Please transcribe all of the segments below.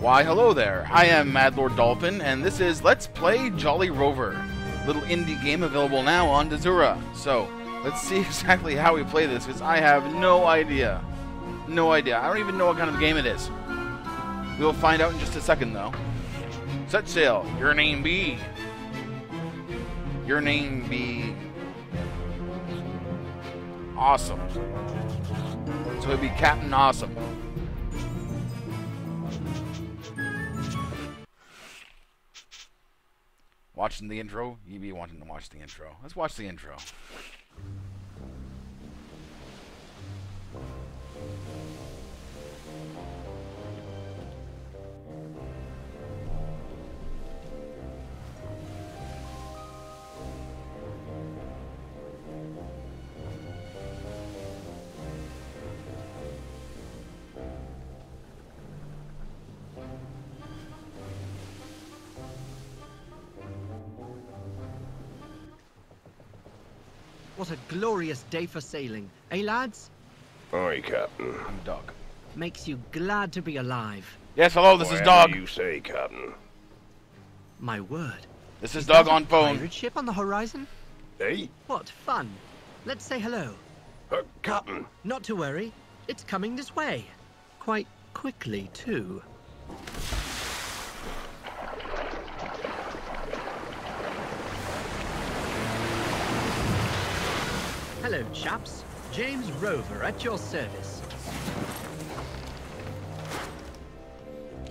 Why, hello there. I am Mad Lord Dolphin, and this is Let's Play Jolly Rover. Little indie game available now on Desura. So, let's see exactly how we play this, because I have no idea. No idea. I don't even know what kind of game it is. We'll find out in just a second, though. Set sail. Your name be. Your name be. Awesome. So it'd be Captain Awesome. Watching the intro? You be wanting to watch the intro. Let's watch the intro. What a glorious day for sailing, eh, lads? Aye, Captain. I'm Doug. Makes you glad to be alive. Yes, hello, this is Whatever Dog. you say, Captain. My word. This is that Dog on phone. Pirate ship on the horizon? Hey? What fun. Let's say hello. Uh, Captain. Not to worry. It's coming this way. Quite quickly, too. Hello, chaps. James Rover at your service.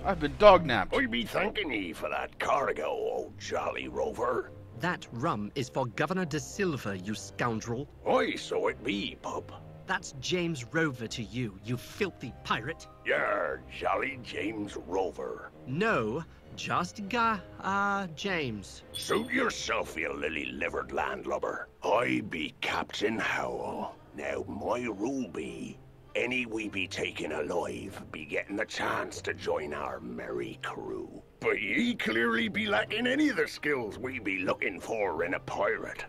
I've been dog napped. Oh, I be thanking ye for that cargo, old jolly rover. That rum is for Governor De Silva, you scoundrel. Aye, so it be, pup. That's James Rover to you, you filthy pirate. Yer jolly James Rover. No, just Ga, uh, James. Suit yourself, you lily-livered landlubber. I be Captain Howell. Now, my rule be, any we be taken alive be getting the chance to join our merry crew. But ye clearly be lacking any of the skills we be looking for in a pirate.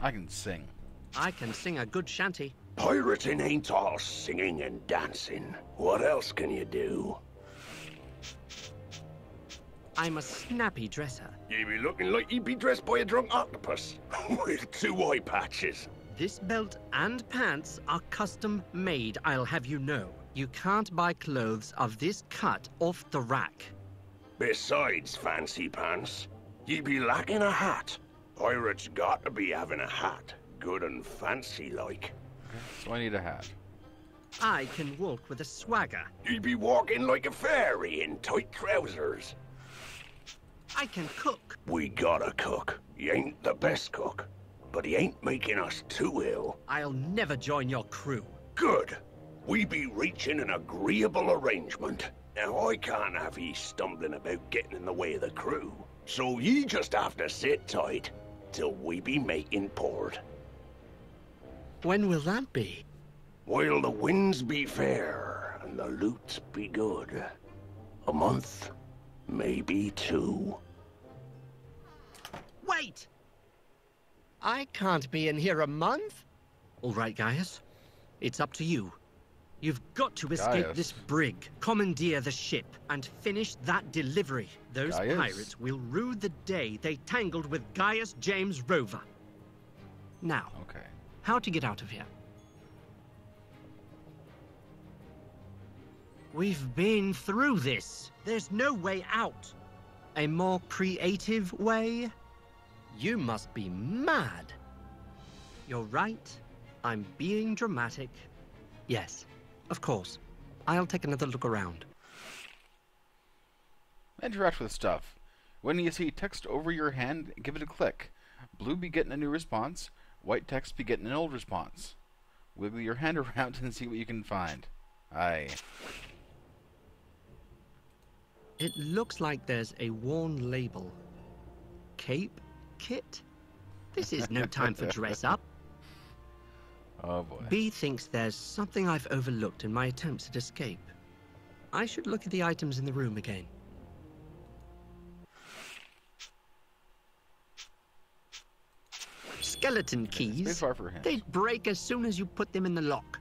I can sing. I can sing a good shanty. Pirating ain't all singing and dancing. What else can you do? I'm a snappy dresser. Ye be looking like ye be dressed by a drunk octopus with two eye patches. This belt and pants are custom made, I'll have you know. You can't buy clothes of this cut off the rack. Besides fancy pants, ye be lacking a hat. Pirates got to be having a hat, good and fancy like. So I need a hat. I can walk with a swagger. Ye be walking like a fairy in tight trousers. I can cook. We gotta cook. He ain't the best cook, but he ain't making us too ill. I'll never join your crew. Good. We be reaching an agreeable arrangement. Now I can't have ye stumbling about getting in the way of the crew. So ye just have to sit tight till we be making port. When will that be? While the winds be fair and the loot be good. A month, maybe two. Wait! I can't be in here a month. All right, Gaius. It's up to you. You've got to escape Gaius. this brig, commandeer the ship, and finish that delivery. Those Gaius. pirates will rue the day they tangled with Gaius James Rover. Now, Okay. How to get out of here? We've been through this. There's no way out. A more creative way? You must be mad. You're right. I'm being dramatic. Yes, of course. I'll take another look around. Interact with stuff. When you see text over your hand, give it a click. Blue be getting a new response. White text be getting an old response. Wiggle your hand around and see what you can find. Aye. It looks like there's a worn label. Cape Kit? This is no time for dress up. Oh boy. B thinks there's something I've overlooked in my attempts at escape. I should look at the items in the room again. Skeleton keys. Spacebar for hints. They'd break as soon as you put them in the lock.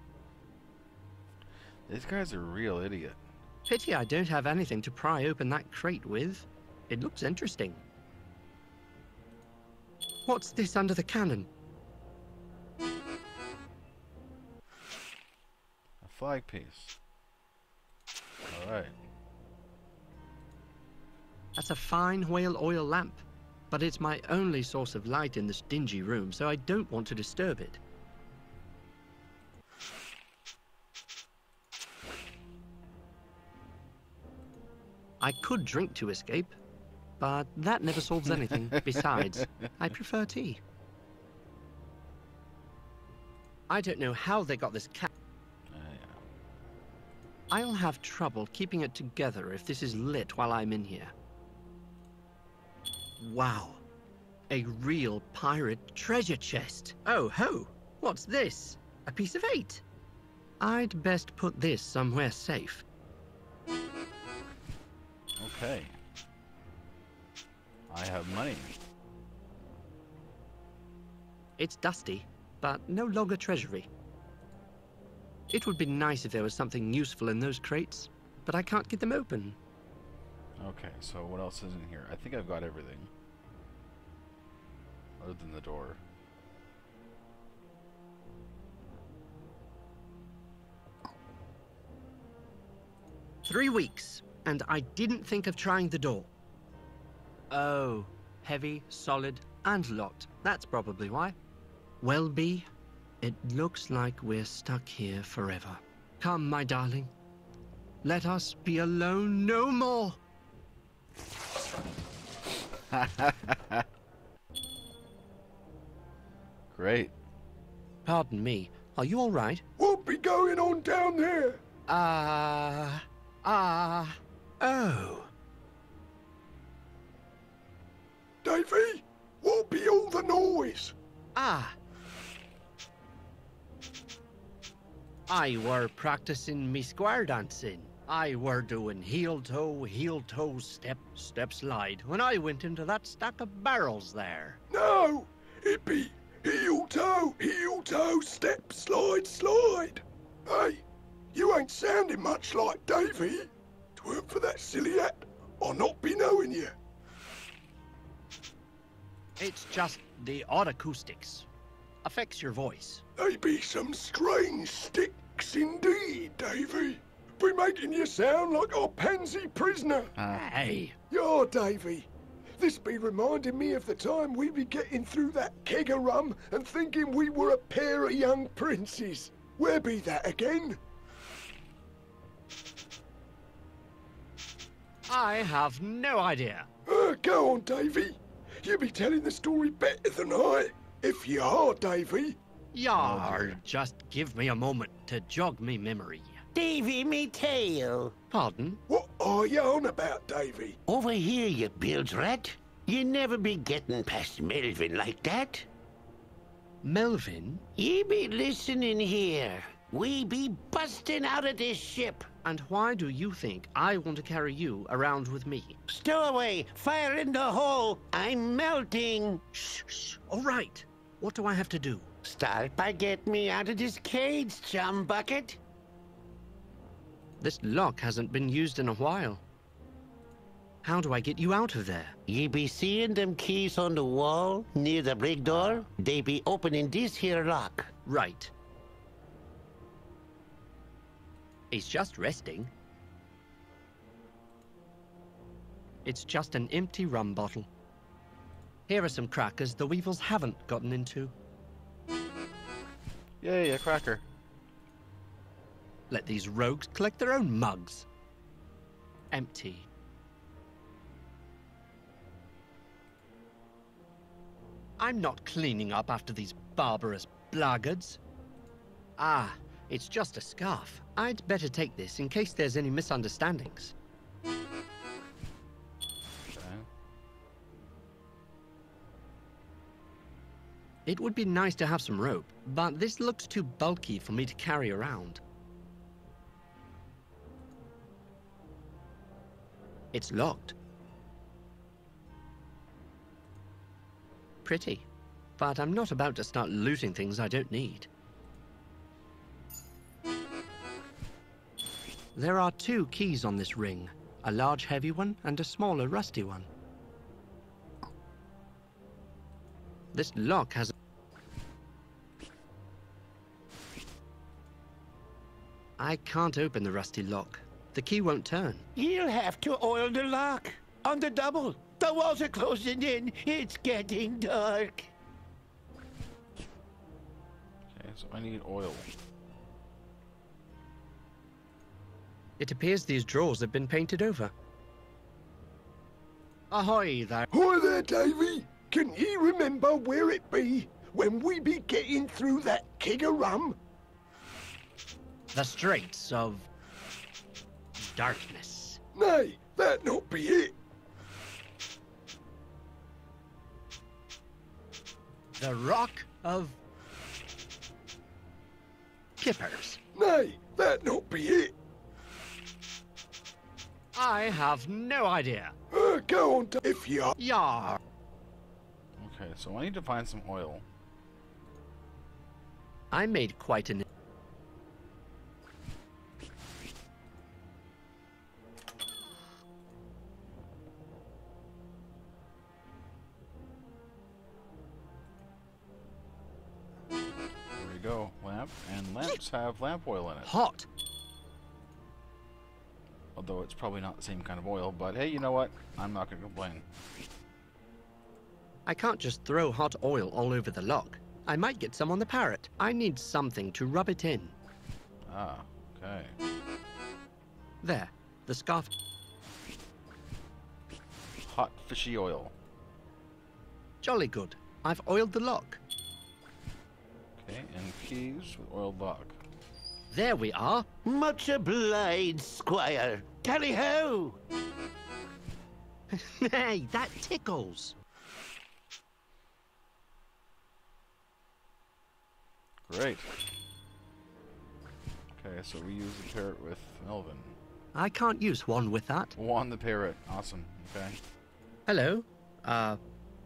This guy's a real idiot. Pity I don't have anything to pry open that crate with. It looks interesting. What's this under the cannon? A flag piece. Alright. That's a fine whale oil lamp, but it's my only source of light in this dingy room, so I don't want to disturb it. I could drink to escape, but that never solves anything. Besides, I prefer tea. I don't know how they got this cat. Uh, yeah. I'll have trouble keeping it together if this is lit while I'm in here. Wow. A real pirate treasure chest. Oh ho! What's this? A piece of eight? I'd best put this somewhere safe. Okay. I have money. It's dusty, but no longer treasury. It would be nice if there was something useful in those crates, but I can't get them open. Okay, so what else is in here? I think I've got everything. Other than the door. Three weeks, and I didn't think of trying the door. Oh, heavy, solid, and locked. That's probably why. Well, B, it looks like we're stuck here forever. Come, my darling. Let us be alone no more. Great. Pardon me, are you all right? What be going on down there? Ah, ah, oh. Davy, what be all the noise? Ah. I were practicing me square dancing. I were doing heel toe, heel toe, step, step slide when I went into that stack of barrels there. No, it be heel toe, heel toe, step, slide, slide. Hey, you ain't sounding much like Davy. Twerk for that silly hat, or not be knowing you. It's just the odd acoustics. Affects your voice. They be some strange sticks indeed, Davy. Be making you sound like a pansy prisoner. Uh, Hey, Yeah, Davy. This be reminding me of the time we be getting through that keg of rum and thinking we were a pair of young princes. Where be that again? I have no idea. Uh, go on, Davy. You be telling the story better than I. If you are, Davy. Yar, just give me a moment to jog me memory. Davy, me tail. Pardon? What are you on about, Davy? Over here, you bilge rat. You never be getting past Melvin like that. Melvin? Ye be listening here. We be busting out of this ship. And why do you think I want to carry you around with me? Stowaway, fire in the hole. I'm melting. Shh, shh. All right. What do I have to do? Start by getting me out of this cage, chum bucket. This lock hasn't been used in a while. How do I get you out of there? Ye be seeing them keys on the wall near the brig door? They be opening this here lock. Right. He's just resting. It's just an empty rum bottle. Here are some crackers the weevils haven't gotten into. yay, a cracker. Let these rogues collect their own mugs. Empty. I'm not cleaning up after these barbarous blackguards. Ah, it's just a scarf. I'd better take this in case there's any misunderstandings. It would be nice to have some rope, but this looks too bulky for me to carry around. It's locked. Pretty. but I'm not about to start looting things I don't need. There are two keys on this ring a large heavy one and a smaller rusty one. This lock has. I can't open the rusty lock. The key won't turn. You'll have to oil the lock. On the double. The walls are closing in. It's getting dark. Okay, so I need oil. It appears these drawers have been painted over. Ahoy there. Hi there, Davy. Can ye remember where it be when we be getting through that keg of rum? The Straits of Darkness. Nay, that not be it. The Rock of Kippers. Nay, that not be it. I have no idea. Uh, go on, Da- if you are. Yar. Okay, so I need to find some oil. I made quite an. Lamps have lamp oil in it. Hot. Although it's probably not the same kind of oil, but hey, you know what? I'm not gonna complain. I can't just throw hot oil all over the lock. I might get some on the parrot. I need something to rub it in. Ah, okay. There. The scarf. Hot fishy oil. Jolly good. I've oiled the lock. Okay, and keys with oiled lock. There we are. Much obliged, Squire. Tally ho! hey, that tickles. Great. Okay, so we use the parrot with Melvin. I can't use one with that. Juan the parrot. Awesome. Okay. Hello? Uh,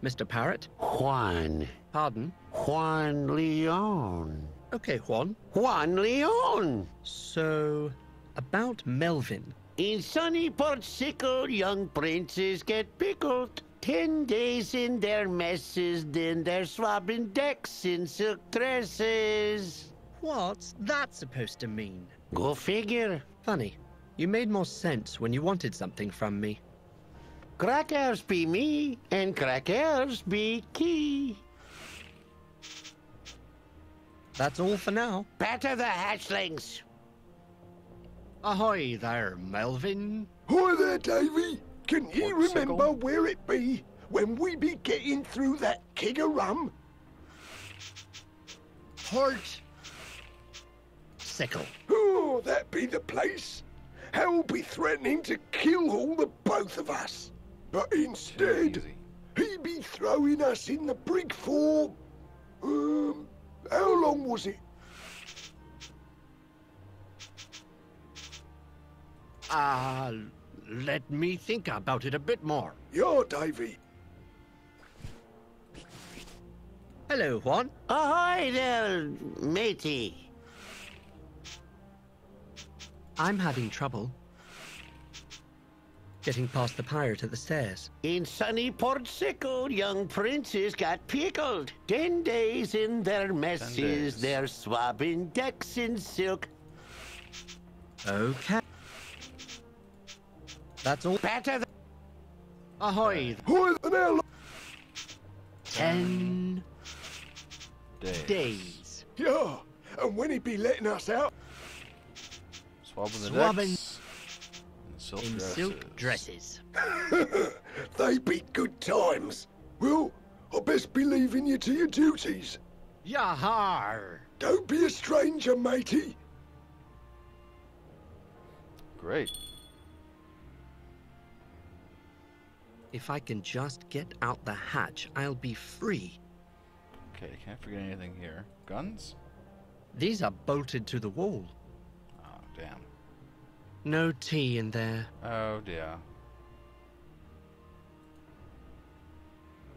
Mr. Parrot? Juan. Pardon? Juan Leon. Okay, Juan. Juan Leon. So, about Melvin. In sunny Port Sickle, young princes get pickled. Ten days in their messes, then they're swabbing decks in silk dresses. What's that supposed to mean? Go figure. Funny. You made more sense when you wanted something from me. Crackers be me, and crackers be key. That's all for now. Better the hatchlings. Ahoy there, Melvin. Hi there, Davy. Can ye Port remember Sickle. where it be when we be getting through that keg of rum? Port. Sickle. Oh, that be the place. Hell be threatening to kill all the both of us. But instead, he be throwing us in the brig for... Um, how long was it? Ah, let me think about it a bit more. Yeah, Davy. Hello, Juan. Ahoy there, matey. I'm having trouble getting past the pirate at the stairs. In sunny Port Sickle, young princes got pickled. Ten days in their messes, days. they're swabbing decks in silk. Okay. That's all. Better the Ahoy. Hi there, now. Ten Days. days. Yeah, and when he be letting us out, Swabbing the Swabbing decks. In silk In dresses. silk dresses. they be good times. Well, I best be leaving you to your duties. Yahar! Don't be a stranger, matey. Great. If I can just get out the hatch, I'll be free. Okay, can't forget anything here. Guns? These are bolted to the wall. Oh, damn. No tea in there. Oh dear.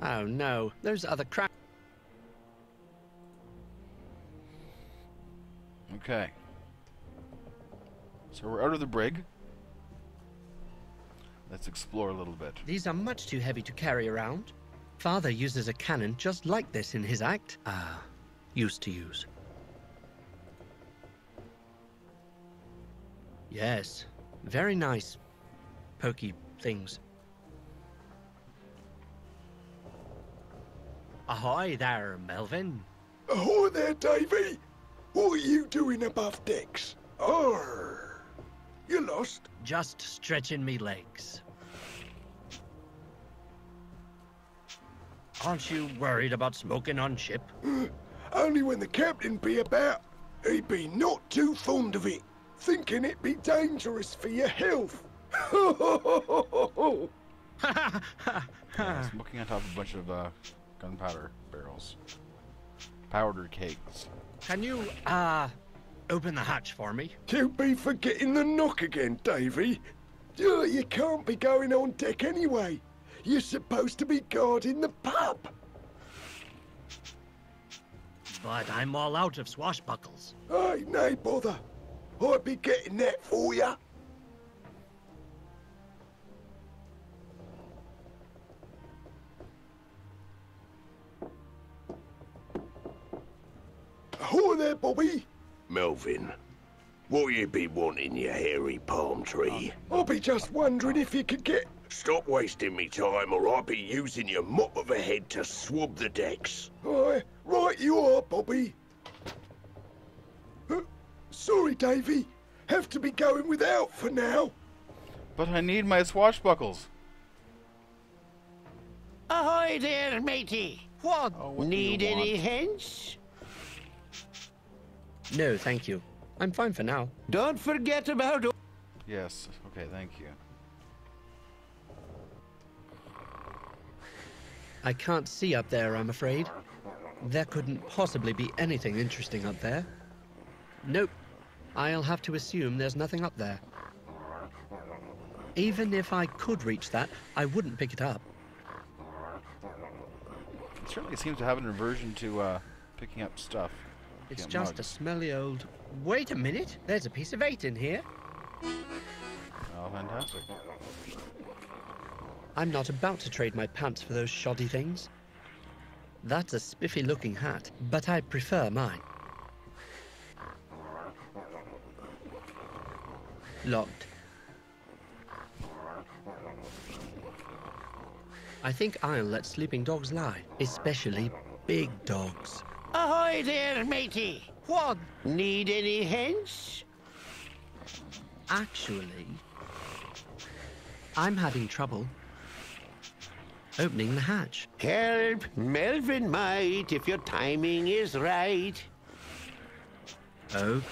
Oh no, those other crap. Okay. So we're out of the brig. Let's explore a little bit. These are much too heavy to carry around. Father uses a cannon just like this in his act. Ah, used to use. Yes, very nice. Pokey things. Ahoy there, Melvin. Ahoy there, Davy! What are you doing above decks? Arr! You lost? Just stretching me legs. Aren't you worried about smoking on ship? Only when the captain be about. He'd be not too fond of it, thinking it be dangerous for your health. Smoking on top of a bunch of uh, gunpowder barrels. Powder cakes. Can you, uh, open the hatch for me? you be forgetting the knock again, Davy. You can't be going on deck anyway. You're supposed to be guarding the pub. But I'm all out of swashbuckles. Aye, nay bother. I'd be getting that for ya. Ahoy there, Bobby. Melvin, what you be wanting, you hairy palm tree? I'll be just wondering if you could get... Stop wasting me time or I'll be using your mop of a head to swab the decks. Aye, right you are, Bobby. Uh, sorry, Davy. Have to be going without for now. But I need my swashbuckles. Ahoy there, matey. What? Oh, what do Need you any want? hints? No, thank you. I'm fine for now. Don't forget about Yes. Okay, thank you. I can't see up there, I'm afraid. There couldn't possibly be anything interesting up there. Nope. I'll have to assume there's nothing up there. Even if I could reach that, I wouldn't pick it up. It certainly seems to have an aversion to uh, picking up stuff. It's just a smelly old. Wait a minute, there's a piece of eight in here. Oh, fantastic. I'm not about to trade my pants for those shoddy things. That's a spiffy looking hat, but I prefer mine. Locked. I think I'll let sleeping dogs lie, especially big dogs. Ahoy there, matey. What? Need any hints? Actually, I'm having trouble opening the hatch. Help, Melvin might if your timing is right. Oh.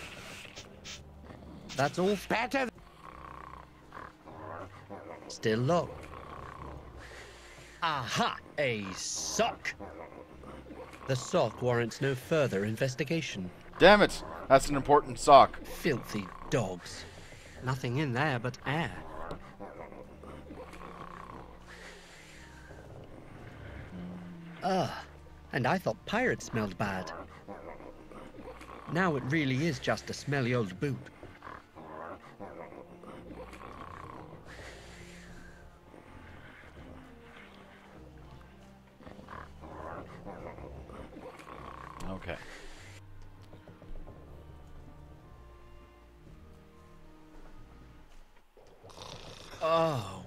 That's all Better Still locked. Aha! A sock! The sock warrants no further investigation. Damn it! That's an important sock. Filthy dogs. Nothing in there but air. Ugh. And I thought pirates smelled bad. Now it really is just a smelly old boot.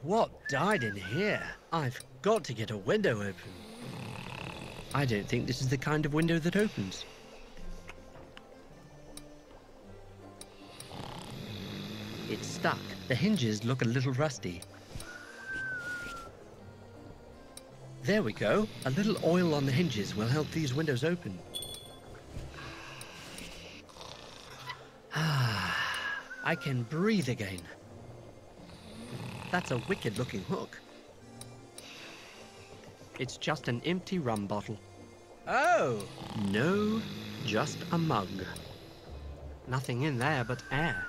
What died in here? I've got to get a window open. I don't think this is the kind of window that opens. It's stuck. The hinges look a little rusty. There we go. A little oil on the hinges will help these windows open. Ah, I can breathe again. That's a wicked looking hook. It's just an empty rum bottle. Oh! No, just a mug. Nothing in there but air.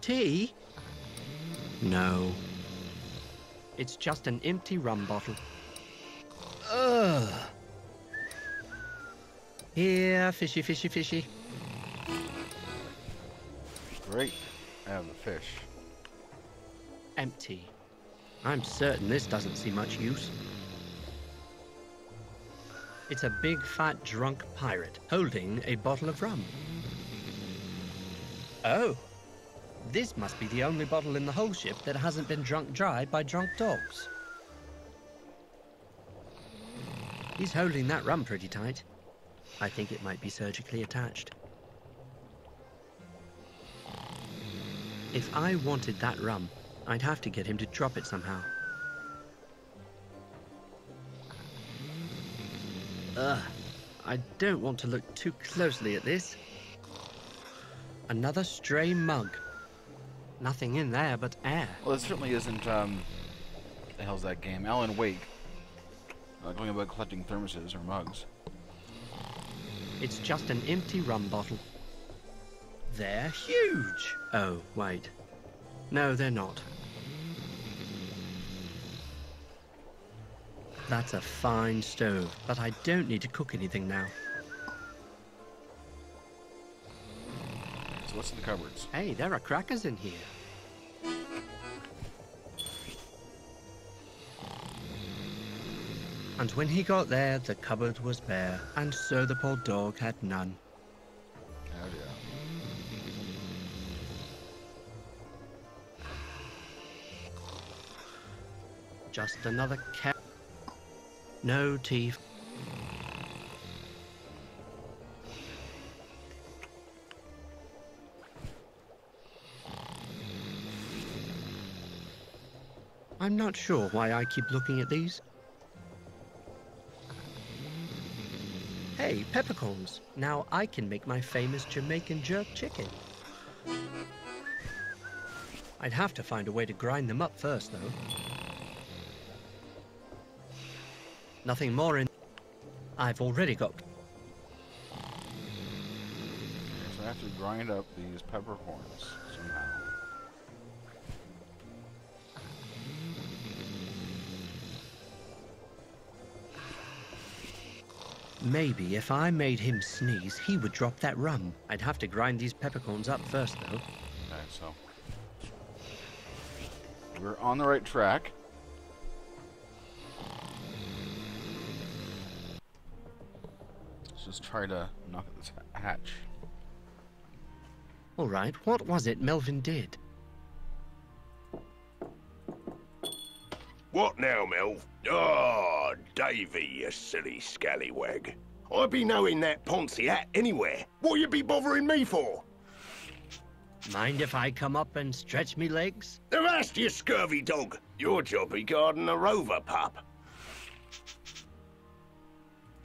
Tea? No. It's just an empty rum bottle. Ugh. Here, fishy, fishy, fishy. Great. I have the fish. Empty. I'm certain this doesn't see much use. It's a big fat drunk pirate holding a bottle of rum. Oh. This must be the only bottle in the whole ship that hasn't been drunk dry by drunk dogs. He's holding that rum pretty tight. I think it might be surgically attached. If I wanted that rum, I'd have to get him to drop it somehow. Ugh, I don't want to look too closely at this. Another stray mug. Nothing in there but air. Well, it certainly isn't, um, the hell's that game? Alan Wake. Uh, going about collecting thermoses or mugs. It's just an empty rum bottle. They're huge. Oh, wait. No, they're not. That's a fine stove, but I don't need to cook anything now. So what's in the cupboards? Hey, there are crackers in here. And when he got there, the cupboard was bare, and so the poor dog had none. Oh yeah. Just another cat. No teeth. I'm not sure why I keep looking at these. Hey, peppercorns. Now I can make my famous Jamaican jerk chicken. I'd have to find a way to grind them up first, though. Nothing more in. I've already got. So I have to grind up these peppercorns somehow. Maybe if I made him sneeze, he would drop that rum. I'd have to grind these peppercorns up first, though. Okay, so we're on the right track. Just try to knock this hatch. All right, what was it Melvin did? What now, Melv? Oh, ah, Davy, you silly scallywag. I'd be knowing that Poncy hat anywhere. What you be bothering me for? Mind if I come up and stretch me legs? Avast, you scurvy dog. Your job be guarding a rover pup.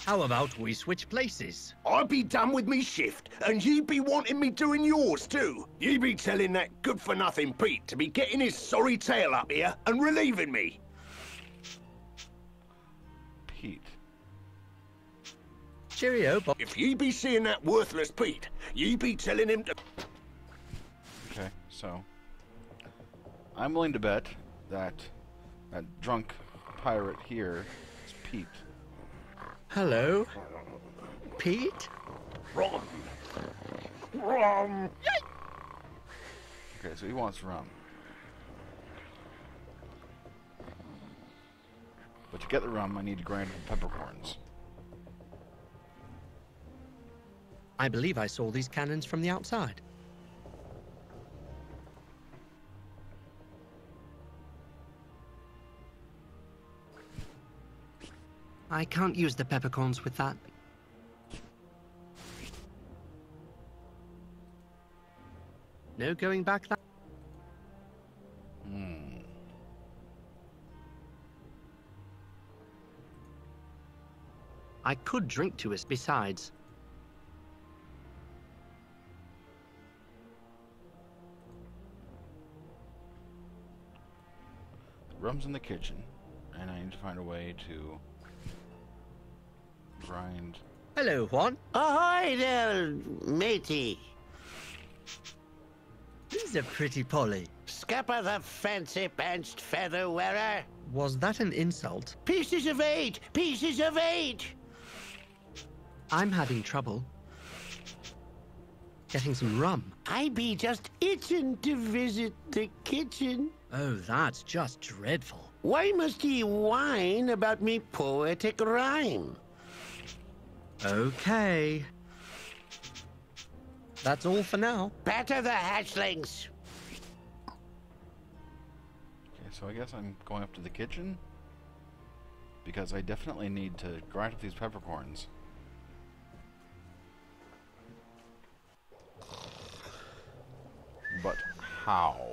How about we switch places? I be done with me shift, and ye be wanting me doing yours too. Ye be telling that good-for-nothing Pete to be getting his sorry tail up here and relieving me. Pete. Cheerio, Bob. If ye be seeing that worthless Pete, ye be telling him to... Okay, so I'm willing to bet that that drunk pirate here is Pete. Hello? Pete? Rum! Rum! Okay, so he wants rum. But to get the rum, I need to grind some peppercorns. I believe I saw these cannons from the outside. I can't use the peppercorns with that. No going back that. Hmm. I could drink to us besides. The rum's in the kitchen, and I need to find a way to grind. Hello, Juan. Oh, Ahoy there, matey. He's a pretty Polly. Scupper the fancy pantsed feather wearer. Was that an insult? Pieces of eight! Pieces of eight! I'm having trouble. Getting some rum. I be just itching to visit the kitchen. Oh, that's just dreadful. Why must ye whine about me poetic rhyme? Okay. That's all for now. Better the hatchlings. Okay, so I guess I'm going up to the kitchen. Because I definitely need to grind up these peppercorns. But how?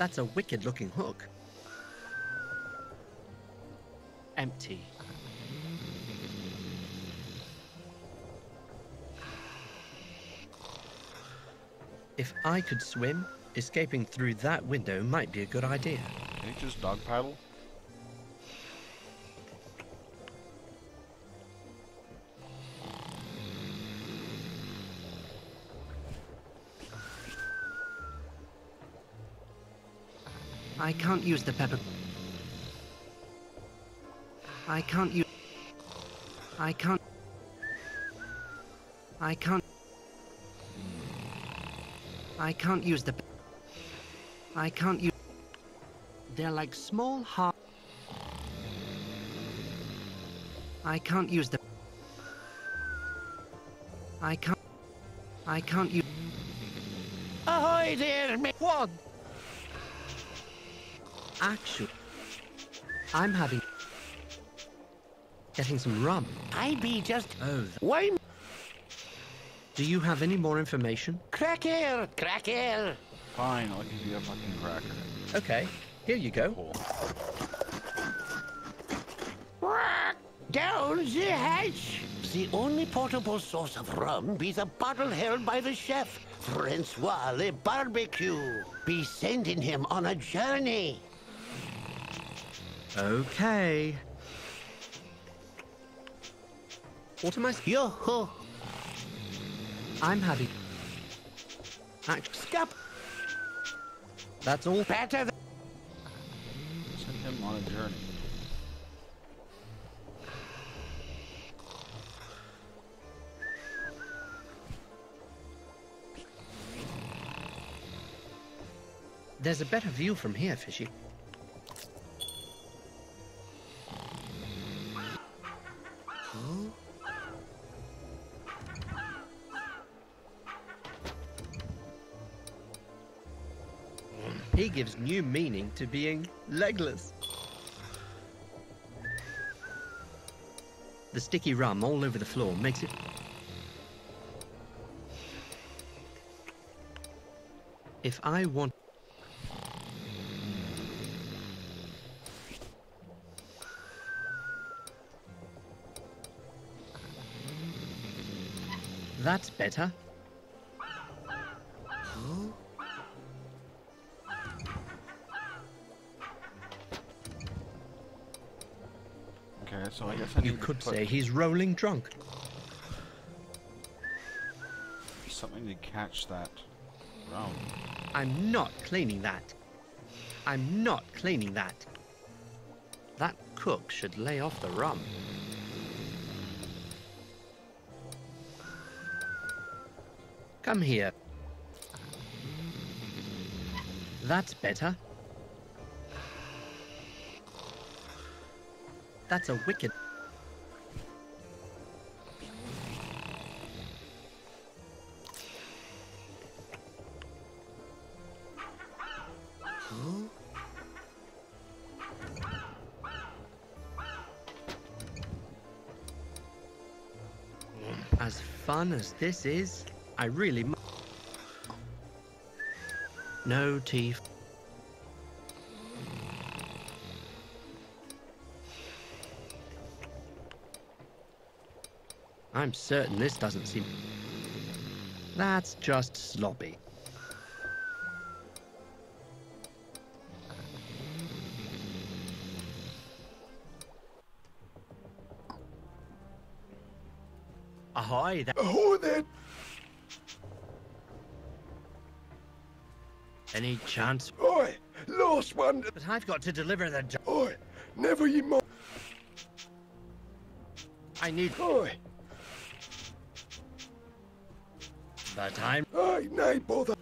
That's a wicked looking hook. Empty. If I could swim, escaping through that window might be a good idea. Can you just dog I can't use the pepper. I can't use. I can't. I can't. I can't use the. I can't use. They're like small heart. I can't use the. I can't. I can't use. Ahoy there, mate. What? Actually, I'm having. Getting some rum. I be just. Oh, Why? do you have any more information? Cracker, cracker. Fine, I'll give you a fucking cracker. Okay, here you go. Cool. Down the hatch. The only portable source of rum be the bottle held by the chef, Francois Le Barbecue. Be sending him on a journey. Okay. What am I? s- Yo-ho. I'm happy. Act. Scap. That's all. Better th- Send him on a journey. There's a better view from here, Fishy. Gives new meaning to being legless. The sticky rum all over the floor makes it. If I want. That's better. You could say he's rolling drunk. something to catch that rum. I'm not cleaning that. I'm not cleaning that. That cook should lay off the rum. Come here. That's better. That's a wicked. Fun as this is, I really. mu- No teeth. I'm certain this doesn't seem. That's just sloppy. There. Oh, there. Any chance? Oi, lost one. But I've got to deliver the job. Oi, never you mind. I need. Oi, But I'm. oi, nay bother.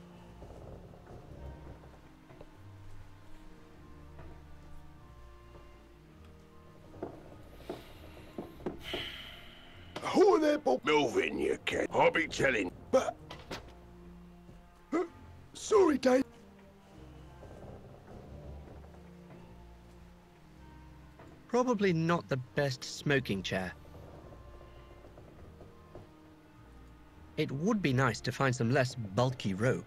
Kid. I'll be telling. But. Sorry, Dave. Probably not the best smoking chair. It would be nice to find some less bulky rope.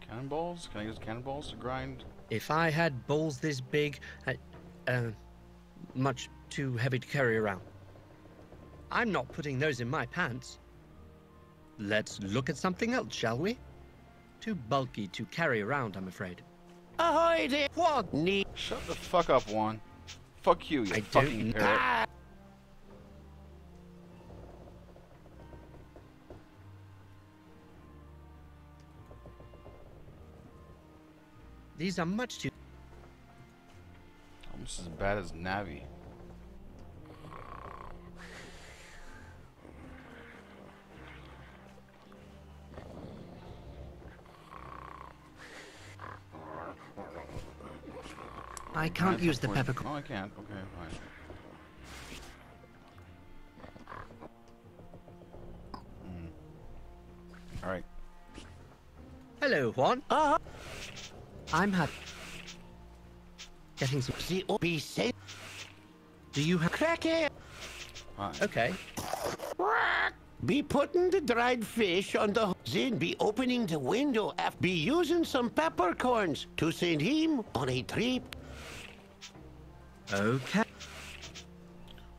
Cannonballs? Can I use cannonballs to grind? If I had balls this big, uh, uh, much too heavy to carry around. I'm not putting those in my pants. Let's look at something else, shall we? Too bulky to carry around, I'm afraid. Ahoy there! What? Need Shut the fuck up, Juan. Fuck you, you I fucking don't- parrot. Ah, These are much too. Almost as bad as Navi. I can't use the peppercorn. No, I can't. Okay, fine. Mm. All right. Hello, Juan. Uh -huh. I'm happy. Getting some. the be safe. Do you have? Crack it. Fine. Okay. Be putting the dried fish on the then be opening the window after be using some peppercorns to send him on a trip. Okay.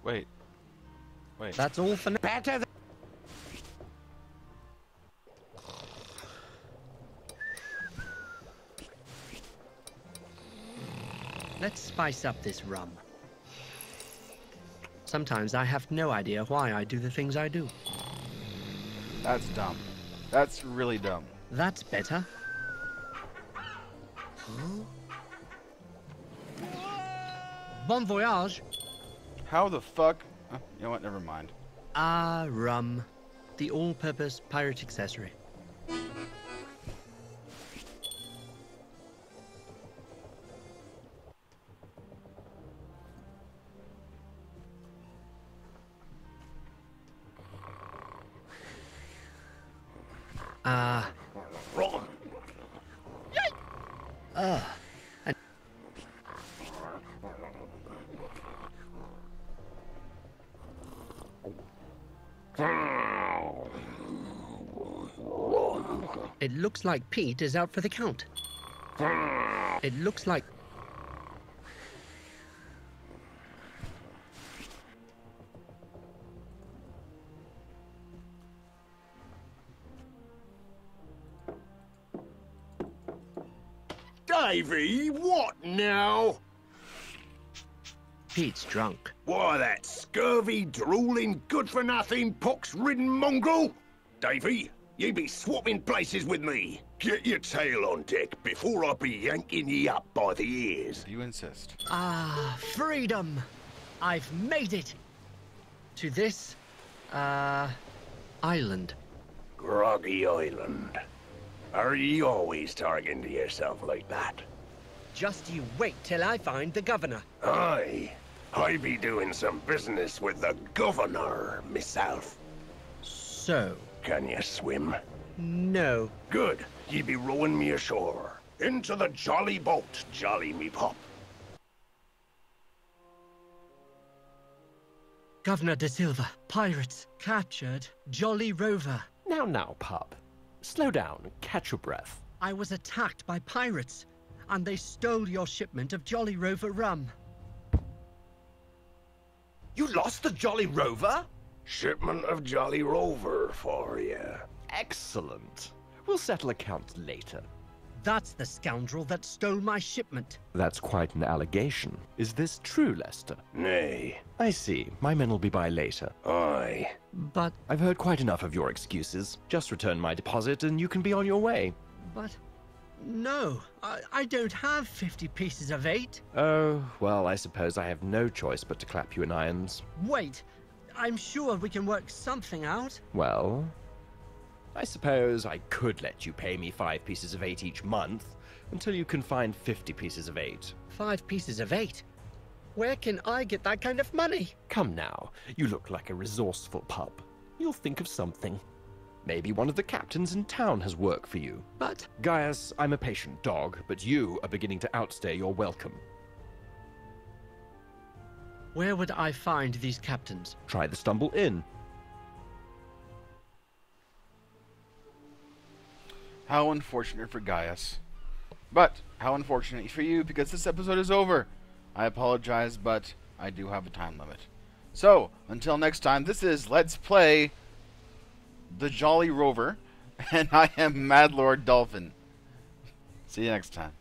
Wait. Wait. That's all for now. Better than Let's spice up this rum. Sometimes I have no idea why I do the things I do. That's dumb. That's really dumb. That's better. Bon voyage. How the fuck? Uh, you know what? Never mind. Ah, rum. The all-purpose pirate accessory. Looks like Pete is out for the count. It looks like Davy, what now? Pete's drunk. Why, that scurvy, drooling, good-for-nothing, pox-ridden mongrel? Davy, you be swapping places with me. Get your tail on deck before I be yanking ye up by the ears. If you insist. Ah, freedom! I've made it! To this, uh, island. Groggy Island. Are ye always talking to yourself like that? Just you wait till I find the governor. Aye. I be doing some business with the governor myself. So, Can you swim? no. Good. Ye be rowing me ashore. Into the jolly boat, jolly me pop. Governor De Silva, pirates, captured, Jolly Rover. Now, now, pup. Slow down catch your breath. I was attacked by pirates, and they stole your shipment of Jolly Rover rum. You lost the Jolly Rover? Shipment of Jolly Rover for you. Excellent. We'll settle accounts later. That's the scoundrel that stole my shipment. That's quite an allegation. Is this true, Lester? Nay, I see. My men will be by later. aye. But, I've heard quite enough of your excuses. Just return my deposit and you can be on your way. But no, I, I don't have 50 pieces of eight. Oh, well, I suppose I have no choice but to clap you in irons. Wait, I'm sure we can work something out. Well, I suppose I could let you pay me five pieces of eight each month until you can find 50 pieces of eight. Five pieces of eight? Where can I get that kind of money? Come now, you look like a resourceful pup. You'll think of something. Maybe one of the captains in town has work for you. But Gaius, I'm a patient dog, but you are beginning to outstay your welcome. Where would I find these captains? Try the stumble inn. How unfortunate for Gaius. But how unfortunate for you because this episode is over. I apologize, but I do have a time limit. So, until next time, this is Let's Play The Jolly Rover, and I am Mad Lord Dolphin. See you next time.